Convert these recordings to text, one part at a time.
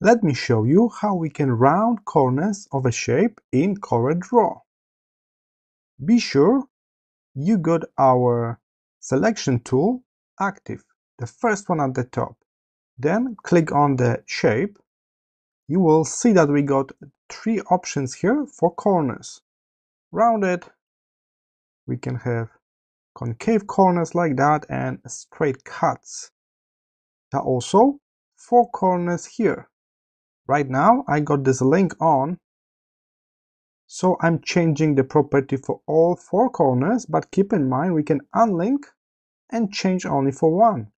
Let me show you how we can round corners of a shape in CorelDRAW. Be sure you got our selection tool active, the first one at the top. Then click on the shape. You will see that we got three options here for corners. Rounded, we can have concave corners like that and straight cuts. There are also four corners here. Right now I got this link on, so I'm changing the property for all four corners, but keep in mind we can unlink and change only for one.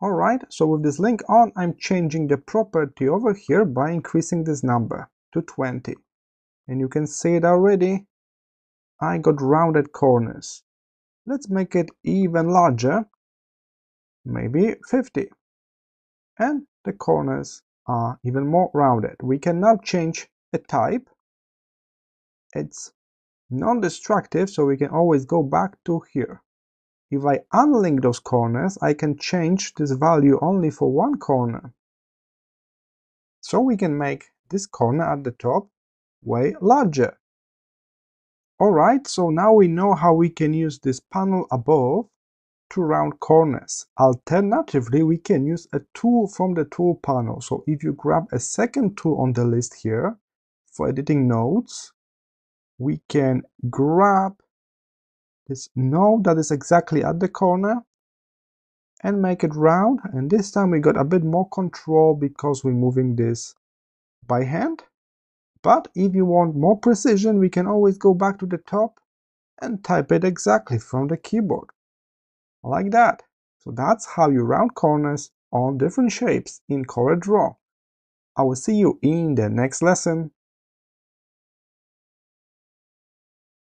Alright, so with this link on, I'm changing the property over here by increasing this number to 20. And you can see it already. I got rounded corners. Let's make it even larger, maybe 50. And the corners even more rounded. We can now change a type. It's non-destructive, so we can always go back to here. If I unlink those corners, I can change this value only for one corner. So we can make this corner at the top way larger. Alright, so now we know how we can use this panel above to round corners. Alternatively, we can use a tool from the tool panel. So if you grab a second tool on the list here for editing nodes, we can grab this node that is exactly at the corner and make it round. And this time we got a bit more control because we're moving this by hand. But if you want more precision, we can always go back to the top and type it exactly from the keyboard like that. So that's how you round corners on different shapes in CorelDRAW. I will see you in the next lesson.